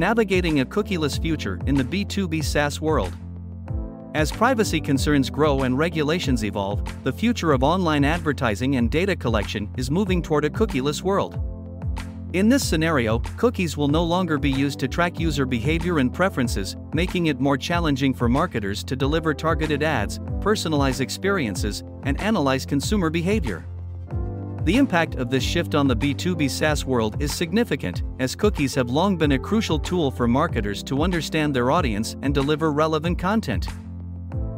navigating a cookieless future in the B2B SaaS world. As privacy concerns grow and regulations evolve, the future of online advertising and data collection is moving toward a cookieless world. In this scenario, cookies will no longer be used to track user behavior and preferences, making it more challenging for marketers to deliver targeted ads, personalize experiences, and analyze consumer behavior. The impact of this shift on the B2B SaaS world is significant, as cookies have long been a crucial tool for marketers to understand their audience and deliver relevant content.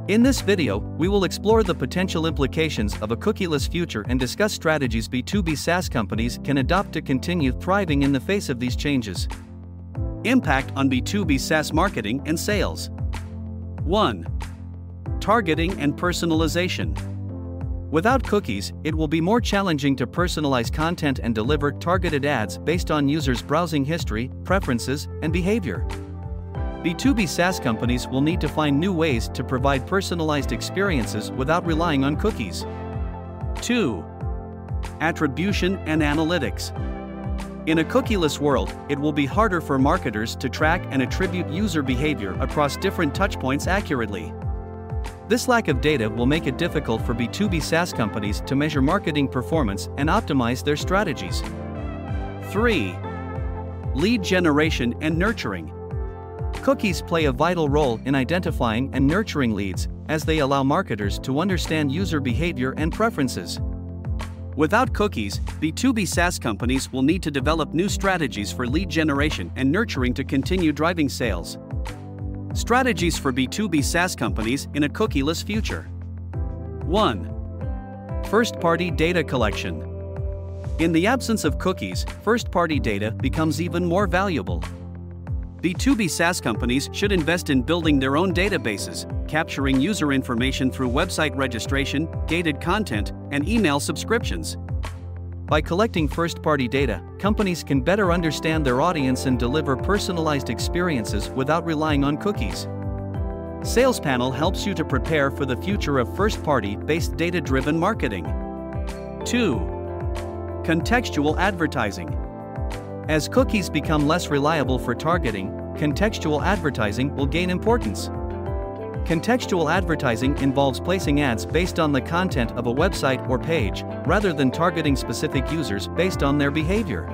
In this video, we will explore the potential implications of a cookieless future and discuss strategies B2B SaaS companies can adopt to continue thriving in the face of these changes. Impact on B2B SaaS marketing and sales. 1. Targeting and personalization. Without cookies, it will be more challenging to personalize content and deliver targeted ads based on users' browsing history, preferences, and behavior. B2B SaaS companies will need to find new ways to provide personalized experiences without relying on cookies. 2. Attribution and analytics. In a cookieless world, it will be harder for marketers to track and attribute user behavior across different touchpoints accurately. This lack of data will make it difficult for B2B SaaS companies to measure marketing performance and optimize their strategies. 3. Lead generation and nurturing. Cookies play a vital role in identifying and nurturing leads, as they allow marketers to understand user behavior and preferences. Without cookies, B2B SaaS companies will need to develop new strategies for lead generation and nurturing to continue driving sales. Strategies for B2B SaaS companies in a cookieless future. 1. First party data collection. In the absence of cookies, first party data becomes even more valuable. B2B SaaS companies should invest in building their own databases, capturing user information through website registration, gated content, and email subscriptions. By collecting first party data, companies can better understand their audience and deliver personalized experiences without relying on cookies. Salespanel helps you to prepare for the future of first party based data driven marketing. 2. Contextual advertising. As cookies become less reliable for targeting, contextual advertising will gain importance. Contextual advertising involves placing ads based on the content of a website or page, rather than targeting specific users based on their behavior.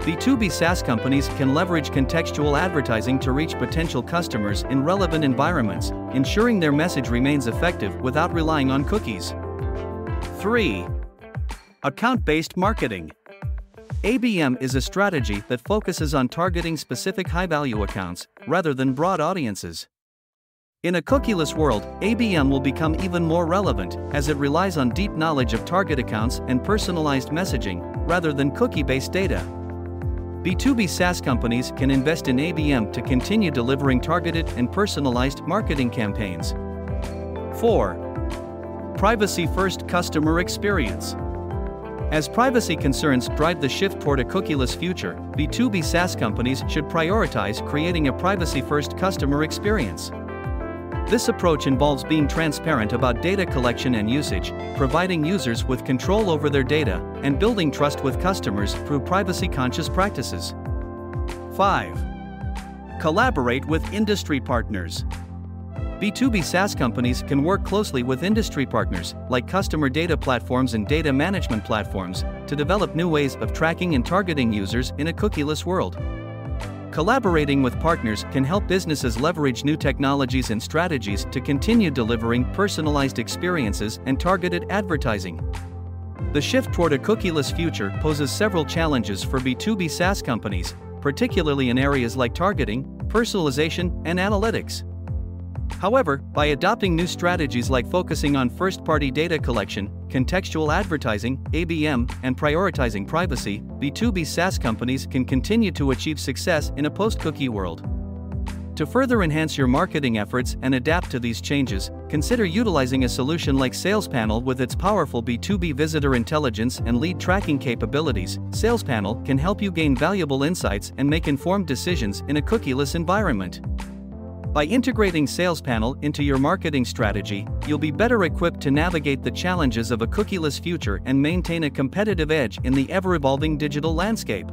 B2B SaaS companies can leverage contextual advertising to reach potential customers in relevant environments, ensuring their message remains effective without relying on cookies. 3. Account based marketing. ABM is a strategy that focuses on targeting specific high value accounts rather than broad audiences. In a cookieless world, ABM will become even more relevant as it relies on deep knowledge of target accounts and personalized messaging rather than cookie based data. B2B SaaS companies can invest in ABM to continue delivering targeted and personalized marketing campaigns. 4. Privacy First Customer Experience. As privacy concerns drive the shift toward a cookieless future, B2B SaaS companies should prioritize creating a privacy first customer experience. This approach involves being transparent about data collection and usage, providing users with control over their data, and building trust with customers through privacy conscious practices. 5. Collaborate with industry partners. B2B SaaS companies can work closely with industry partners, like customer data platforms and data management platforms, to develop new ways of tracking and targeting users in a cookieless world. Collaborating with partners can help businesses leverage new technologies and strategies to continue delivering personalized experiences and targeted advertising. The shift toward a cookieless future poses several challenges for B2B SaaS companies, particularly in areas like targeting, personalization, and analytics. However, by adopting new strategies like focusing on first party data collection, contextual advertising, ABM, and prioritizing privacy, B2B SaaS companies can continue to achieve success in a post cookie world. To further enhance your marketing efforts and adapt to these changes, consider utilizing a solution like Salespanel with its powerful B2B visitor intelligence and lead tracking capabilities. Salespanel can help you gain valuable insights and make informed decisions in a cookieless environment. By integrating Salespanel into your marketing strategy, you'll be better equipped to navigate the challenges of a cookieless future and maintain a competitive edge in the ever evolving digital landscape.